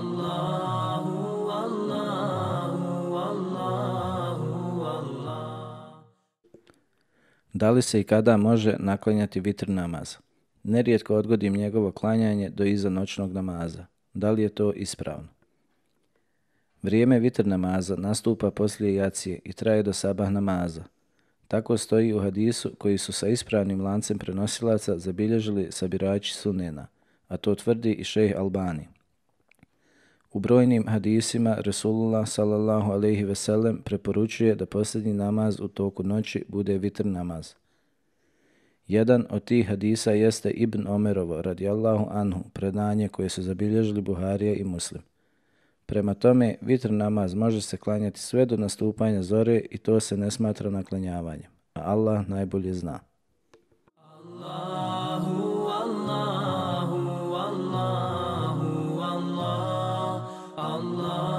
Allahu, Allahu, Allahu, Allahu. Da li se i kada može naklanjati vitr namaz? Nerijetko odgodim njegovo klanjanje do iza noćnog namaza. Da li je to ispravno? Vrijeme vitr namaza nastupa poslije jacije i traje do sabah namaza. Tako stoji u hadisu koji su sa ispravnim lancem prenosilaca zabilježili sabirači sunena, a to tvrdi i šejh Albani. U brojnim hadisima Resulullah sallallahu alejhi ve sellem preporučuje da posljednji namaz u toku noći bude vitr namaz. Jedan od tih hadisa jeste Ibn Omerovo radijallahu anhu, predanje koje su zabilježili Buharija i Muslim. Prema tome, vitr namaz može se klanjati sve do nastupanja zore i to se ne smatra naklanjavanjem, a Allah najbolje zna. Allah.